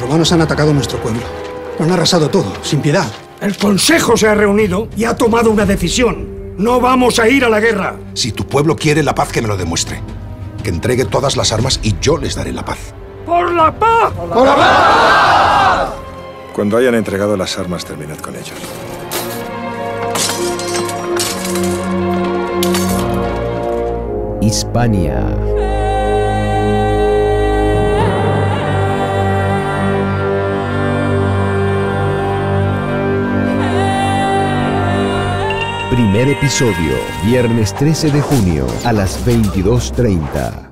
Los romanos han atacado nuestro pueblo. Lo han arrasado todo, sin piedad. El Consejo se ha reunido y ha tomado una decisión. No vamos a ir a la guerra. Si tu pueblo quiere la paz, que me lo demuestre. Que entregue todas las armas y yo les daré la paz. ¡Por la paz! ¡Por la paz! Cuando hayan entregado las armas, terminad con ellos. Hispania. Primer episodio, viernes 13 de junio a las 22.30.